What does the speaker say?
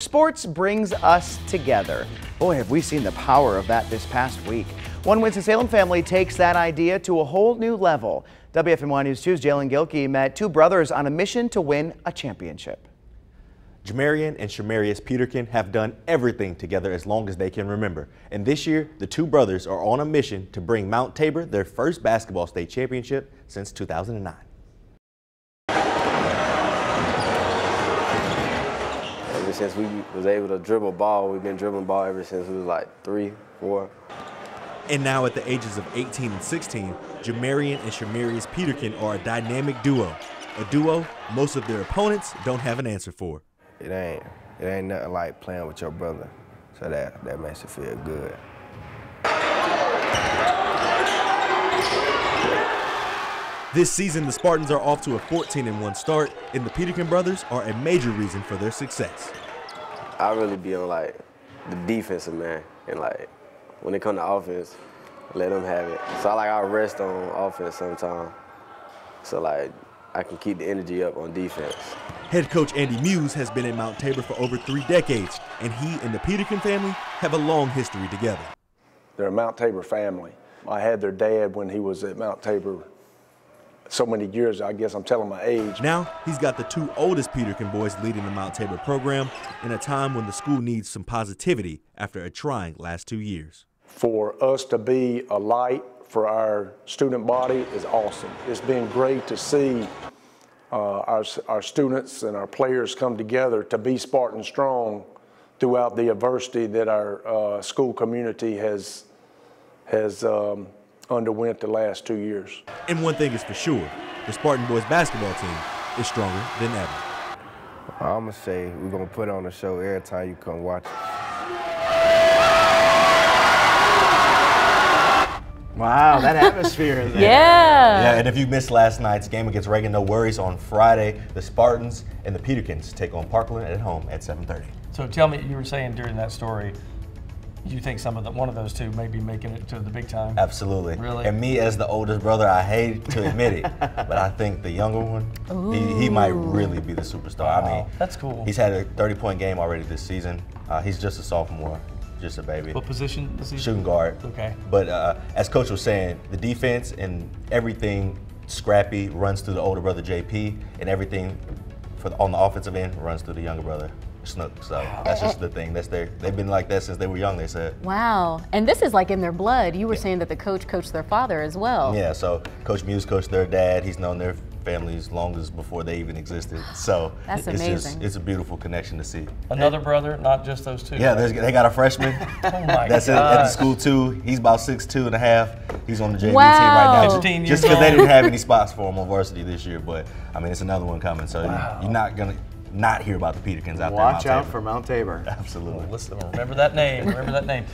Sports brings us together. Boy, have we seen the power of that this past week. One Winston-Salem family takes that idea to a whole new level. WFMY News 2's Jalen Gilkey met two brothers on a mission to win a championship. Jamarian and Shamarius Peterkin have done everything together as long as they can remember. And this year, the two brothers are on a mission to bring Mount Tabor their first basketball state championship since 2009. Ever since we was able to dribble ball, we've been dribbling ball ever since we was like three, four. And now at the ages of 18 and 16, Jamarian and Shamarius Peterkin are a dynamic duo. A duo most of their opponents don't have an answer for. It ain't it ain't nothing like playing with your brother. So that that makes it feel good. This season, the Spartans are off to a 14-1 start, and the Peterkin brothers are a major reason for their success. I really be on like the defensive man, and like when it come to offense, let them have it. So I like I rest on offense sometimes. So like I can keep the energy up on defense. Head coach Andy Muse has been at Mount Tabor for over three decades, and he and the Peterkin family have a long history together. They're a Mount Tabor family. I had their dad when he was at Mount Tabor so many years, I guess I'm telling my age. Now, he's got the two oldest Peterkin boys leading the Mount Tabor program in a time when the school needs some positivity after a trying last two years. For us to be a light for our student body is awesome. It's been great to see uh, our, our students and our players come together to be Spartan strong throughout the adversity that our uh, school community has, has um, underwent the last two years. And one thing is for sure, the Spartan boys basketball team is stronger than ever. I'm gonna say we're gonna put on a show every time you come watch it. Wow, that atmosphere there. Yeah. Yeah, and if you missed last night's game against Reagan, no worries. On Friday, the Spartans and the Peterkins take on Parkland at home at 7:30. So tell me, you were saying during that story, you think some of the one of those two may be making it to the big time? Absolutely. Really? And me as the oldest brother, I hate to admit it, but I think the younger one, he, he might really be the superstar. I mean, that's cool. He's had a 30-point game already this season. Uh, he's just a sophomore, just a baby. What position does he? Shooting guard. Okay. But uh, as coach was saying, the defense and everything scrappy runs through the older brother JP, and everything for the, on the offensive end runs through the younger brother Snook. So that's just the thing. That's their. They've been like that since they were young. They said. Wow. And this is like in their blood. You were saying that the coach coached their father as well. Yeah. So Coach Muse coached their dad. He's known their families long as before they even existed. So That's it's amazing. Just, it's a beautiful connection to see. Another brother, not just those two. Yeah, there's, they got a freshman. Oh my That's at, at the school too. He's about six two and a half. He's on the JV Wow. team right now. 16 Just because they didn't have any spots for him on varsity this year, but I mean it's another one coming. So Wow. you're not gonna not hear about the Peterkins out there. Watch out Tabor. for Mount Tabor. Absolutely. Listen, remember that name. Remember that name.